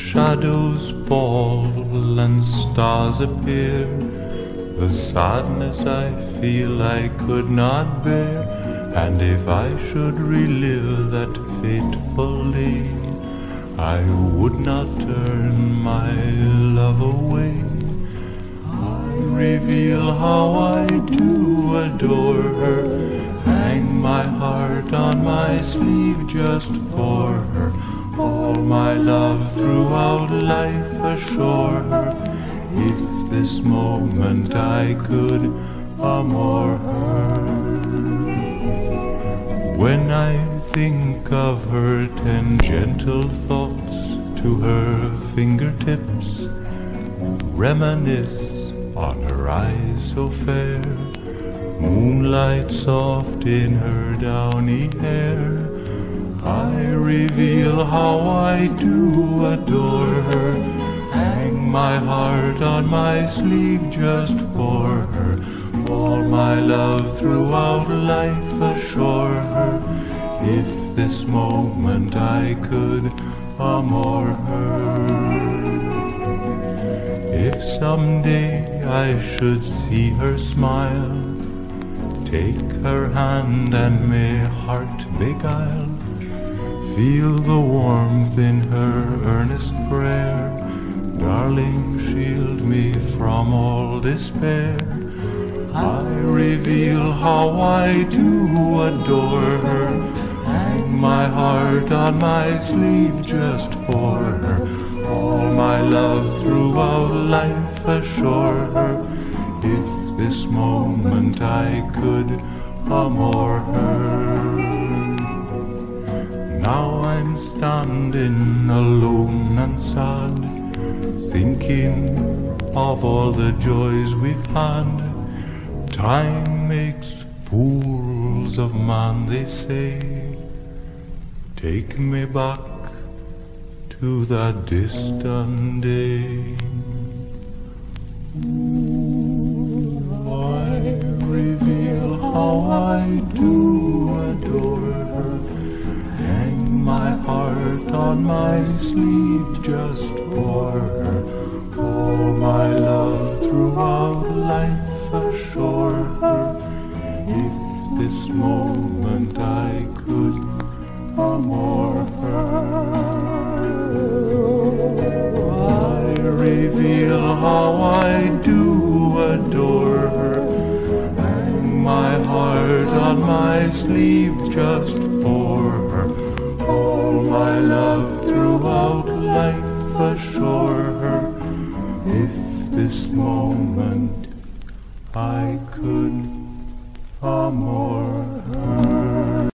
shadows fall and stars appear, the sadness I feel I could not bear, and if I should relive that fateful day, I would not turn my love away. I reveal how I do adore her, hang my heart on my sleeve just for her. All my love throughout life assure her. If this moment I could amour her. When I think of her ten gentle thoughts to her fingertips, reminisce on her eyes so fair, moonlight soft in her downy hair. Reveal how I do adore her, hang my heart on my sleeve just for her. All my love throughout life assure her, if this moment I could amour her. If someday I should see her smile, take her hand and may heart beguile. Feel the warmth in her earnest prayer. Darling, shield me from all despair. I reveal how I do adore her. Hang my heart on my sleeve just for her. All my love throughout life assure her. If this moment I could amour her. Now I'm standing alone and sad, thinking of all the joys we've had. Time makes fools of man, they say. Take me back to that distant day. I reveal how I do on my sleeve just for her. All my love throughout life assure her. If this moment I could amour her. I reveal how I do adore her. Hang my heart on my sleeve just for moment I could amour her.